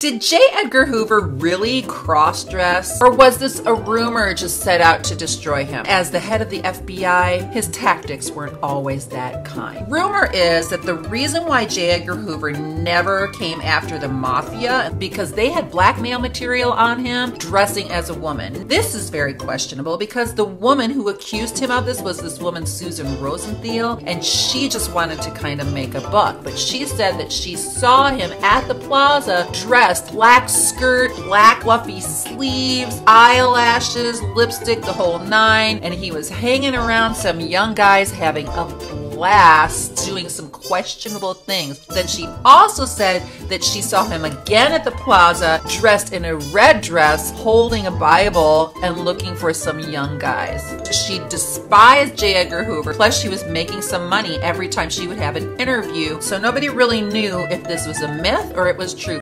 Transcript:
Did J. Edgar Hoover really cross dress? Or was this a rumor just set out to destroy him? As the head of the FBI, his tactics weren't always that kind. Rumor is that the reason why J. Edgar Hoover never came after the mafia because they had blackmail material on him dressing as a woman. This is very questionable because the woman who accused him of this was this woman, Susan Rosenstiel, and she just wanted to kind of make a buck. But she said that she saw him at the plaza dressed dressed. Black skirt, black fluffy sleeves, eyelashes, lipstick, the whole nine. And he was hanging around some young guys having a blast doing some questionable things. Then she also said that she saw him again at the plaza dressed in a red dress, holding a Bible and looking for some young guys. She despised J. Edgar Hoover, plus she was making some money every time she would have an interview. So nobody really knew if this was a myth or it was true.